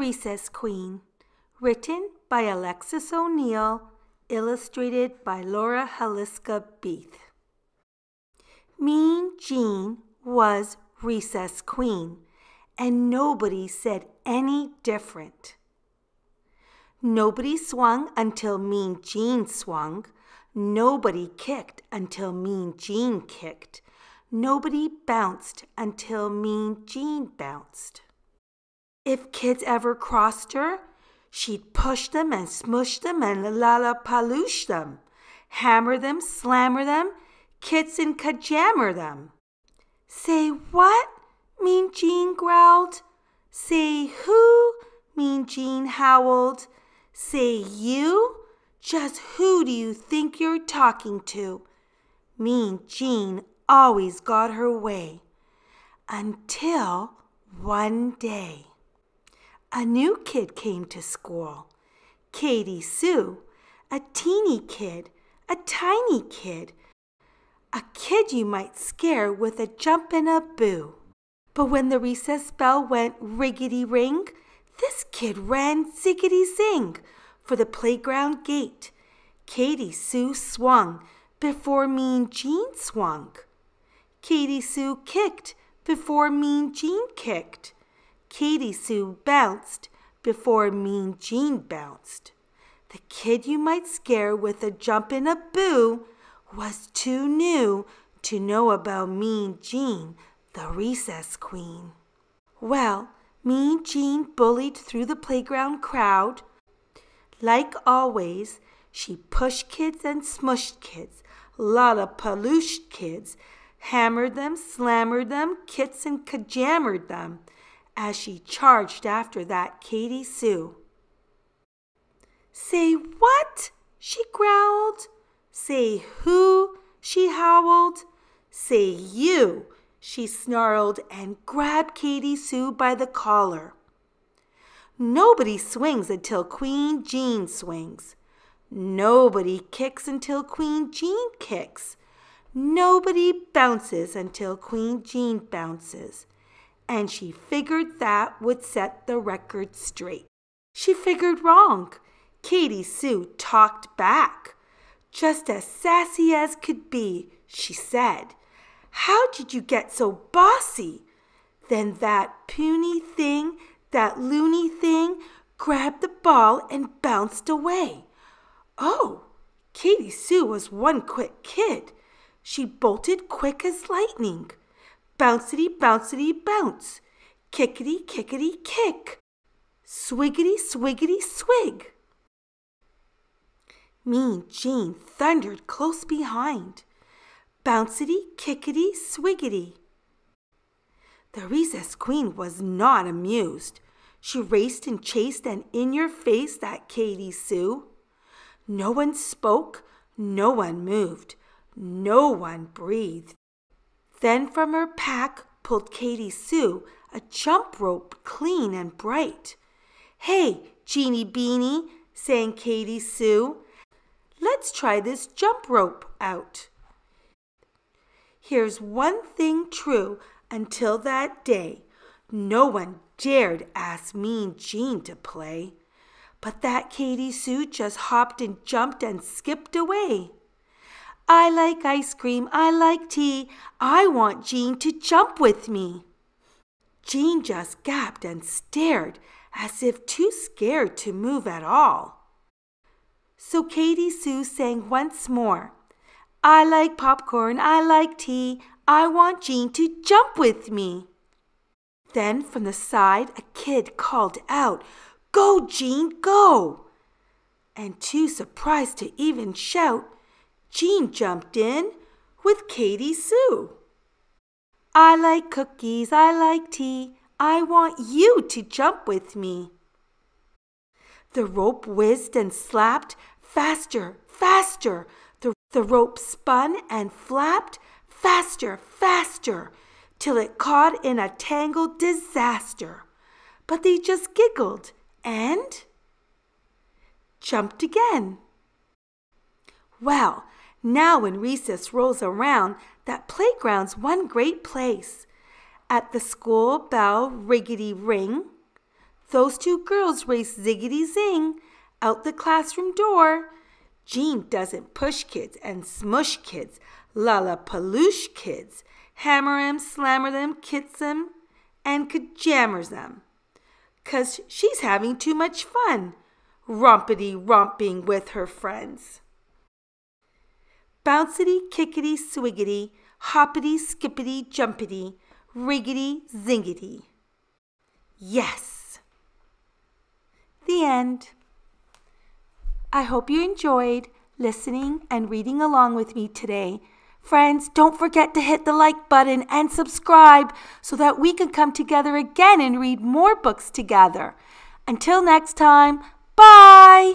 Recess Queen, written by Alexis O'Neill, illustrated by Laura Haliska Beath. Mean Jean was Recess Queen, and nobody said any different. Nobody swung until Mean Jean swung. Nobody kicked until Mean Jean kicked. Nobody bounced until Mean Jean bounced. If kids ever crossed her, she'd push them and smush them and lollapaloosh them, hammer them, slammer them, kits and kajammer them. Say what? Mean Jean growled. Say who? Mean Jean howled. Say you? Just who do you think you're talking to? Mean Jean always got her way. Until one day. A new kid came to school. Katie Sue, a teeny kid, a tiny kid, a kid you might scare with a jump and a boo. But when the recess bell went riggedy ring, this kid ran ziggity zing for the playground gate. Katie Sue swung before Mean Jean swung. Katie Sue kicked before Mean Jean kicked. Katie Sue bounced before Mean Jean bounced. The kid you might scare with a jump and a boo was too new to know about Mean Jean, the recess queen. Well, Mean Jean bullied through the playground crowd. Like always, she pushed kids and smushed kids, lollapalooshed kids, hammered them, slammered them, kits and kajammered them as she charged after that Katie Sue. Say what? she growled. Say who? she howled. Say you, she snarled and grabbed Katie Sue by the collar. Nobody swings until Queen Jean swings. Nobody kicks until Queen Jean kicks. Nobody bounces until Queen Jean bounces and she figured that would set the record straight. She figured wrong. Katie Sue talked back. Just as sassy as could be, she said, How did you get so bossy? Then that puny thing, that loony thing, grabbed the ball and bounced away. Oh, Katie Sue was one quick kid. She bolted quick as lightning. Bouncity, bouncity, bounce. Kickety, kickety, kick. Swiggity, swiggity, swig. Mean Jean thundered close behind. Bouncity, kickety, swiggity. The recess queen was not amused. She raced and chased and in your face that Katie Sue. No one spoke, no one moved, no one breathed. Then from her pack pulled Katie Sue a jump rope clean and bright. Hey, Jeanie Beanie, sang Katie Sue, let's try this jump rope out. Here's one thing true until that day. No one dared ask Mean Jean to play. But that Katie Sue just hopped and jumped and skipped away. I like ice cream. I like tea. I want Jean to jump with me. Jean just gasped and stared as if too scared to move at all. So Katie Sue sang once more. I like popcorn. I like tea. I want Jean to jump with me. Then from the side a kid called out, Go, Jean, go! And too surprised to even shout, Jean jumped in with Katie Sue. I like cookies, I like tea, I want you to jump with me. The rope whizzed and slapped faster, faster. The, the rope spun and flapped faster, faster, till it caught in a tangled disaster. But they just giggled and jumped again. Well, now, when recess rolls around, that playground's one great place. At the school bell riggedy ring, those two girls race ziggity zing out the classroom door. Jean doesn't push kids and smush kids, lollapaloosh kids, hammer hammer 'em, slammer them, kiss 'em, and kajammers them. 'Cause she's having too much fun, rompity romping with her friends. Bouncity, kickity, swiggity, hoppity, skippity, jumpity, riggity, zingity. Yes. The end. I hope you enjoyed listening and reading along with me today. Friends, don't forget to hit the like button and subscribe so that we can come together again and read more books together. Until next time, bye!